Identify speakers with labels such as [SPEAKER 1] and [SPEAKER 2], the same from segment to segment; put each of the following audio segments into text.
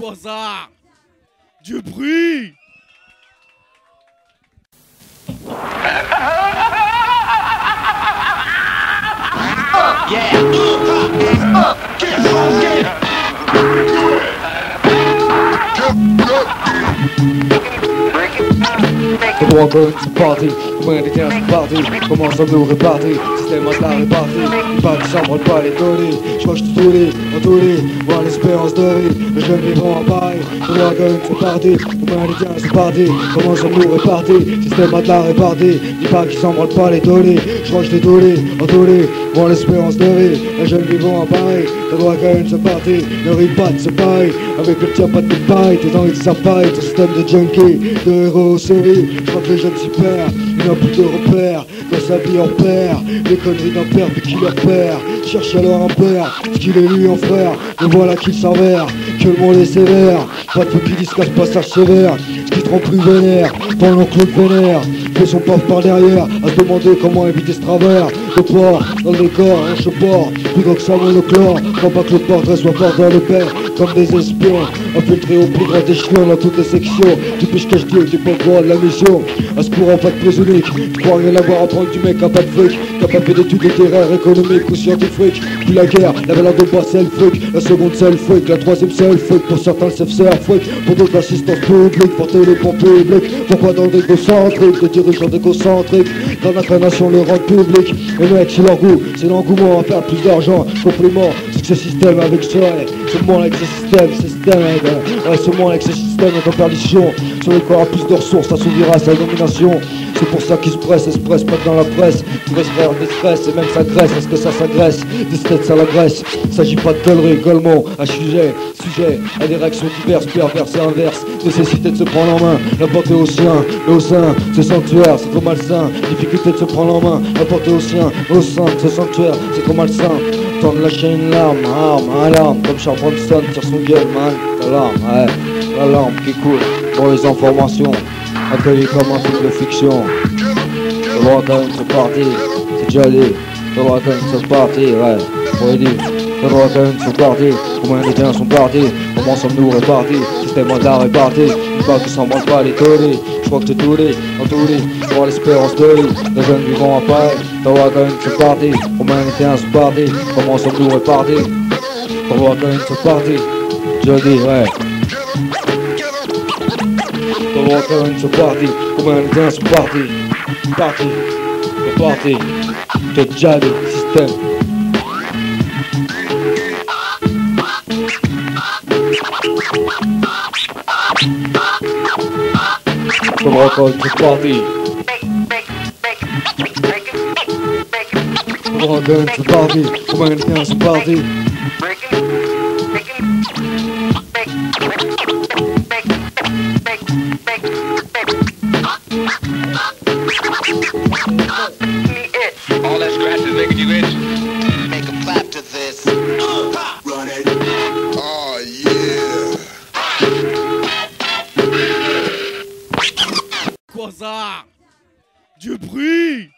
[SPEAKER 1] Quoi ça Du bruit
[SPEAKER 2] droit gun, c'est parti. Combien des tiens, c'est parti. Comment sommes-nous répartis Système à la répartie. Pas ça me pas les données. Je te tous en les. Voir l'espérance de vie. Le jeune vivant pareil. Le droit gun, c'est parti. Combien des tiens, c'est parti. Comment sommes-nous répartis Système à la répartie. Dis pas qu'ils s'en pas les données. Je te tous en les. Voir l'espérance de vie. Le jeune vivant en pareil. Le droit gun, c'est parti. Ne ris pas de ce pareil. Avec le tien, pas de paille. Tes de ça pareil. Ton système de junkie. De héros série. Je crois les jeunes s'y perdent, il n'a de repères Dans sa vie en père, les conneries d'un père puis qui leur perd Cherche alors un père, ce qu'il est lui en frère Mais voilà qu'il s'avère, que le monde est sévère Pas de qui disent casse passage sévère Ce qui te rend plus vénère, que l'autre vénère Fait son porte par derrière, à se demander comment éviter ce travers De port, dans le décor, un cheport Plus que ça monochlore, quand pas que le portrait soit fort dans le père Comme des espions, infiltrés au plus grand échelon dans toutes les sections. Tu piches cache Dieu, le droit de la mission À ce courant, pas de prise unique Tu crois rien avoir à prendre du mec à pas de fric. Fait d'études littéraires, économiques ou scientifiques Puis la guerre, la valeur de bas c'est le fric. La seconde c'est le fric, la troisième c'est le fric. Pour certains le c'est le fric. Pour d'autres l'assistance publique, porter les pompes publics. Pourquoi dans des égocentriques, des dirigeants égocentriques? Dans l'incarnation le rang public Et mec c'est leur goût, c'est l'engouement à faire plus d'argent. Compliment, ce système avec ça Ce monde avec ce système, système ce monde avec ce système est en perdition. Sur les corps à plus de ressources, ça s'ouvrira à sa domination. C'est pour ça qu'ils se pressent se pressent pas dans la presse. Pour se faire des stress et même ça graisse Est-ce que ça s'agresse Des têtes ça l'agresse S'agit pas de conneries, golemont à sujet Sujet à des réactions diverses, perverses et inverses. Nécessité de se prendre en main. La portée au sien, et au sein Ce sanctuaire, c'est trop malsain. Difficulté de se prendre en main. La portée au sien, au sein Ce sanctuaire, c'est trop malsain Lâcher une larme, arme, alarme Comme Charles Bronson tire son gueule, man La larme, ouais, la larme qui coule pour les informations accueilli comme un film de fiction. Le droit quand même se parti, c'est déjà dit. Le droit quand même se parti, ouais, faut dire. Le droit quand même se parti, combien de gens sont partis, comment sommes-nous répartis, système de la une fois qui s'en branle pas les taulis, je crois que t'es tous les, en tous les, pour l'espérance de vie, les jeunes vivants à Paris, le droit quand même se parti, combien de gens sont partis, comment sommes-nous répartis, le droit quand même se parti, je dis, ouais. The war going to party, command dance party, party, the party, the jolly system. The war goes to party. Come on, dance to party.
[SPEAKER 3] Come on, dance to
[SPEAKER 1] Bobby. Du bruit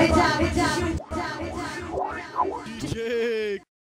[SPEAKER 4] 回家，回家。